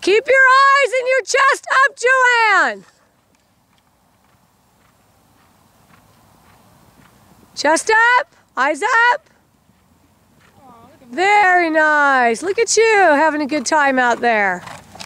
Keep your eyes and your chest up, Joanne. Chest up, eyes up. Very nice. Look at you having a good time out there.